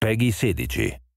Peggy 16.